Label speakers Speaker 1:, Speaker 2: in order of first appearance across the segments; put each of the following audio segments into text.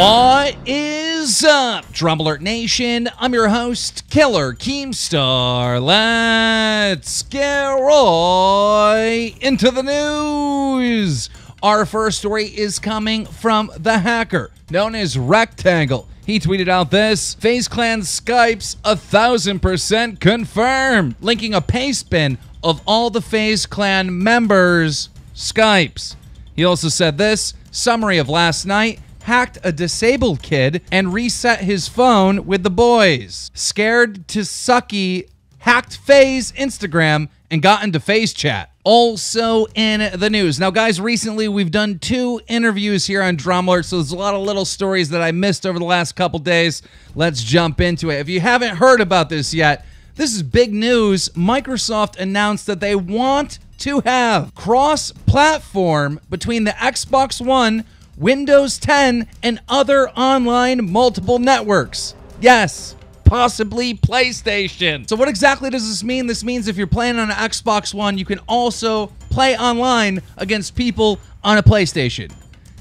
Speaker 1: What is up, DramaAlert Nation? I'm your host, Killer Keemstar. Let's get right into the news. Our first story is coming from the hacker known as Rectangle. He tweeted out this FaZe Clan Skypes a thousand percent confirmed, linking a paste bin of all the FaZe Clan members' Skypes. He also said this summary of last night hacked a disabled kid and reset his phone with the boys. Scared to sucky, hacked FaZe Instagram and got into FaZe chat. Also in the news. Now, guys, recently we've done two interviews here on DramaAlert, so there's a lot of little stories that I missed over the last couple days. Let's jump into it. If you haven't heard about this yet, this is big news. Microsoft announced that they want to have cross platform between the Xbox One, Windows 10, and other online multiple networks. Yes, possibly PlayStation. So, what exactly does this mean? This means if you're playing on an Xbox One, you can also play online against people on a PlayStation.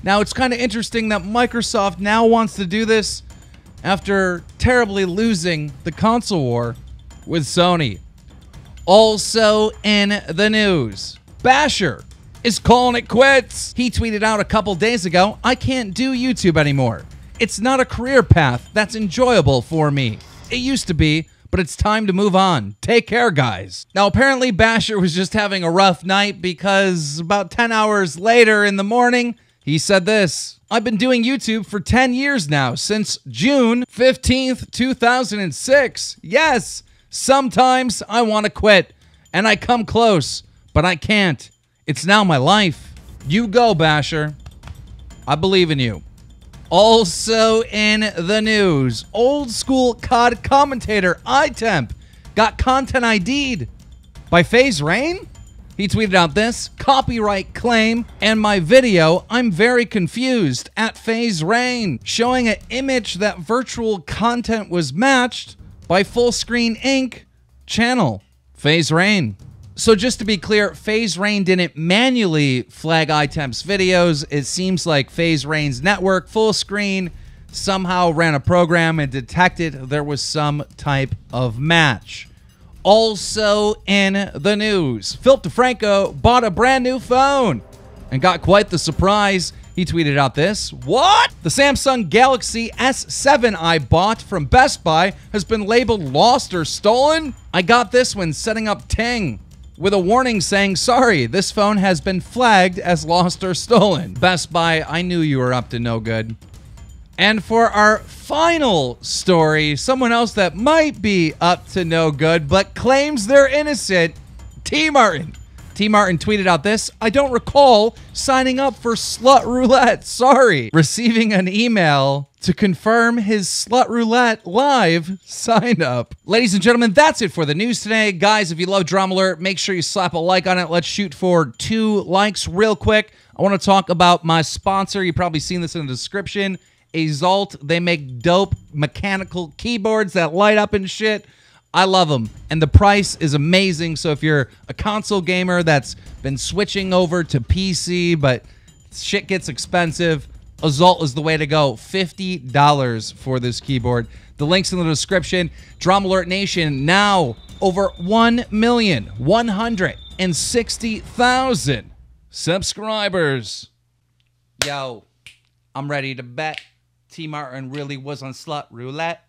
Speaker 1: Now, it's kind of interesting that Microsoft now wants to do this after terribly losing the console war with Sony. Also in the news, Bashur is calling it quits. He tweeted out a couple days ago, I can't do YouTube anymore. It's not a career path that's enjoyable for me. It used to be, but it's time to move on. Take care, guys. Now, apparently, Bashur was just having a rough night because about 10 hours later in the morning, he said this I've been doing YouTube for 10 years now, since June 15th, 2006. Yes, sometimes I want to quit, and I come close, but I can't. It's now my life. You go, Bashur. I believe in you. Also in the news, old school COD commentator iTemp got content ID'd by FaZe Rain. He tweeted out this copyright claim and my video. I'm very confused at FaZe Rain, showing an image that virtual content was matched by Fullscreen Inc. channel FaZe Rain. So just to be clear, FaZe Rain didn't manually flag iTemp's videos. It seems like FaZe Rain's network, Fullscreen somehow ran a program and detected there was some type of match. Also in the news, Phil DeFranco bought a brand new phone and got quite the surprise. He tweeted out this What? The Samsung Galaxy S7 I bought from Best Buy has been labeled lost or stolen? I got this when setting up Ting with a warning saying, sorry, this phone has been flagged as lost or stolen. Best Buy, I knew you were up to no good. And for our final story, someone else that might be up to no good but claims they're innocent, TmarTn. TmarTn tweeted out this I don't recall signing up for Slut Roulette. Sorry. Receiving an email to confirm his Slut Roulette live sign up. Ladies and gentlemen, that's it for the news today. Guys, if you love DramaAlert, make sure you slap a like on it. Let's shoot for two likes real quick. I want to talk about my sponsor. You've probably seen this in the description. Azolt. They make dope mechanical keyboards that light up and shit. I love them. And the price is amazing. So if you're a console gamer that's been switching over to PC, but shit gets expensive, Azolt is the way to go. $50 for this keyboard. The link's in the description. DramaAlert Nation now over 1,160,000 subscribers. Yo, I'm ready to bet TmarTn really was on Slut Roulette.